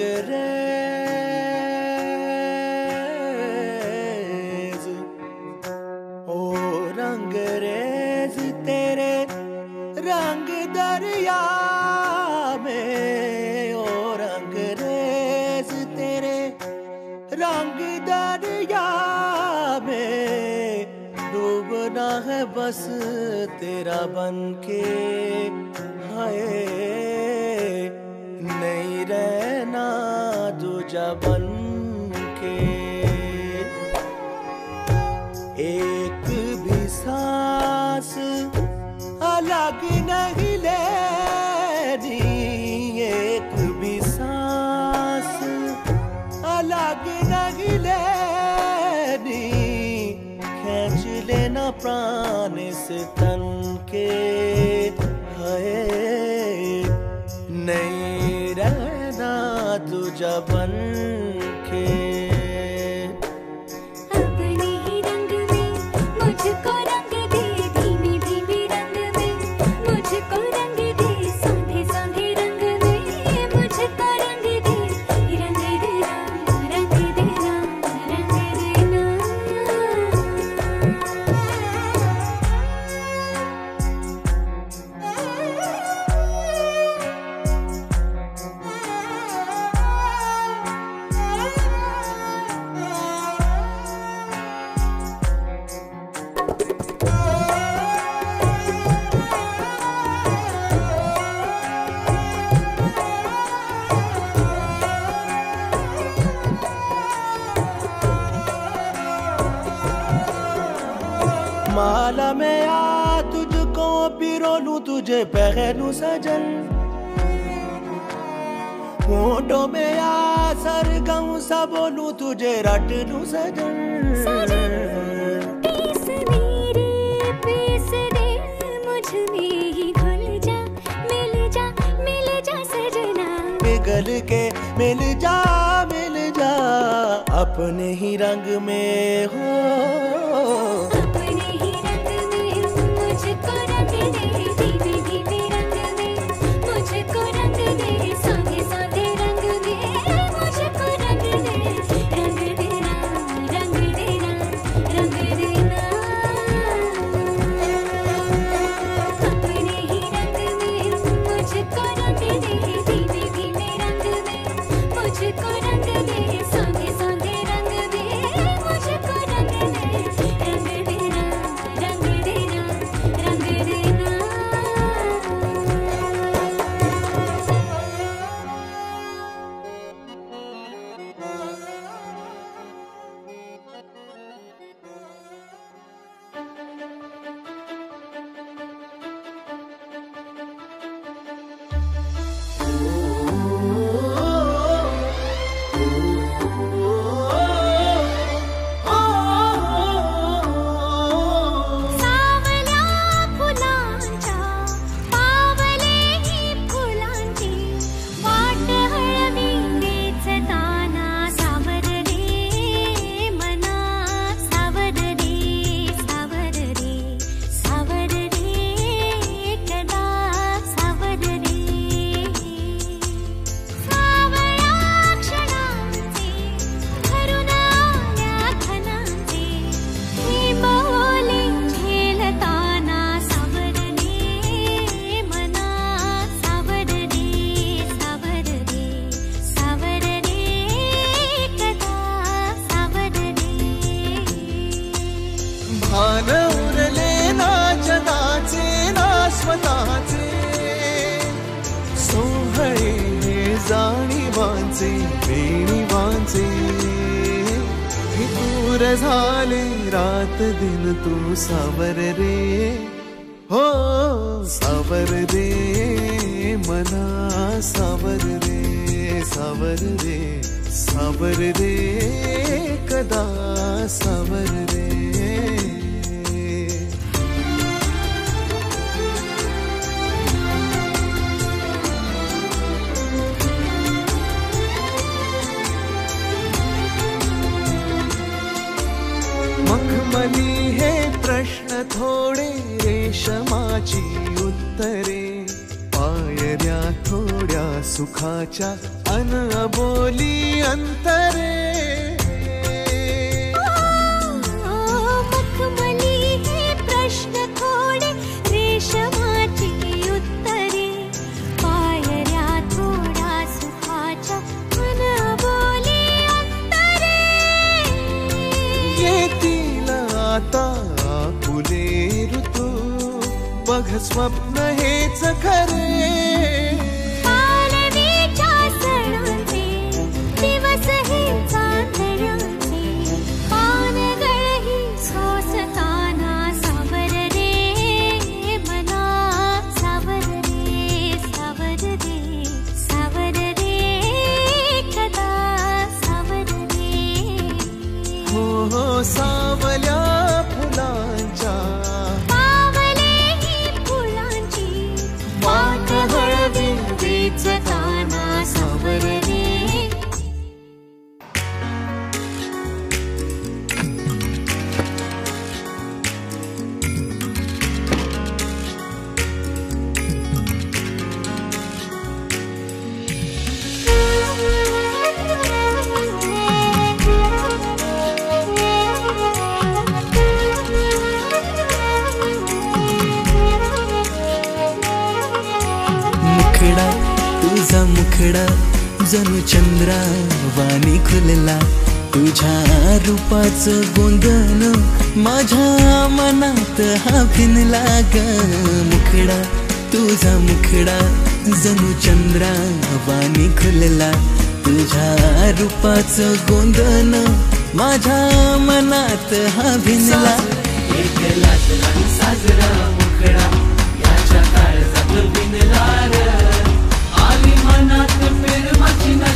good. तेनु सजल होठों में आ सर सा सबोलू तुझे रट नु सजल के मिल जा मिल जा अपने ही रंग में हो। अपने ही रंग में मुझको रंग दे। दूर झाले रात दिन तू सावर रे. हो सावर रे मना सावर रे सावर रे सावर रे कदा सावर रे प्रश्न थोडे रेशमाची उत्तरे. पायऱ्या थोड्या सुखा अनबोली अंतरे. स्वप्न हेच खरे जणू चंद्रा वाणी खुलला. तुझ्या रूपाचं गोंधन माझ्या मनात हा भिनला ग मुखडा तुझा मुखडा जणू चंद्रा वाणी खुलला. तुझ्या रूपाचं गोंधन माझ्या मनात हा भिनला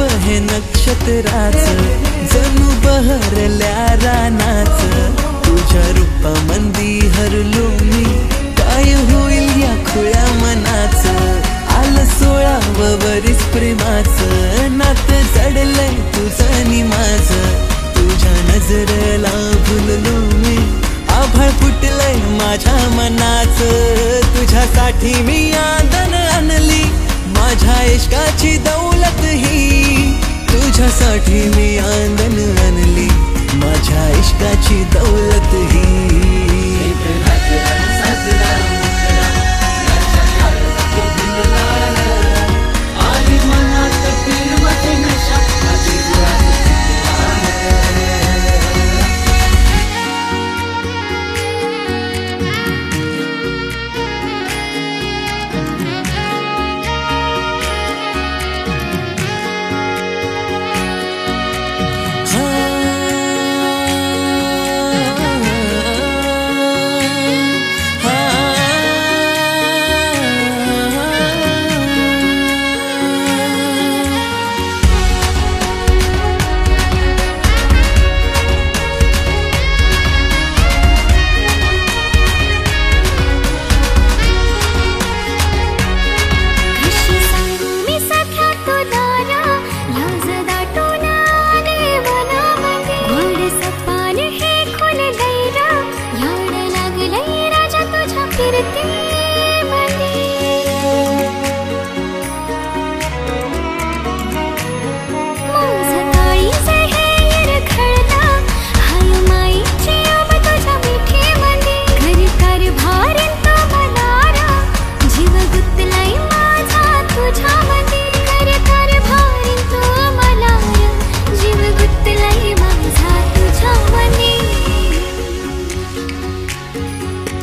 रूप हे नक्षत्राच जणू बहरल्या रानाच. तुझ्या रूपामंदी हरलो मी काय होईल या खुळ्या मनाच? आलं सोळावं वरीस प्रेमाच नात जडलंय तुझं निमाच. माझं तुझ्या नजरेला भुललो मी आभाळ फुटलंय माझ्या मनाच. तुझ्यासाठी मी आदन आणली माझ्या इश्काची दौलत ही. तुझ्यासाठी मी आंदन आणली. माझ्या इश्काची दौलत ही.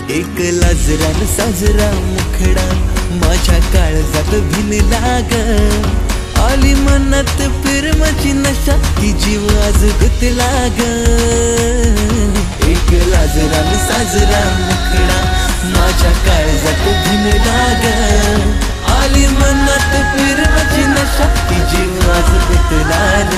एक लाजरान साजरा मुखडा माझ्या काळजात भिन लाग. आली मनात प्रेमाची नशा ती जीव आज गुत लाग. एक लाजरान साजरा मुखडा माझ्या काळजात भिन लाग. आली मनात प्रेमाची नशा ती जीव आज गुत लाग.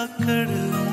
पकड़ लूं।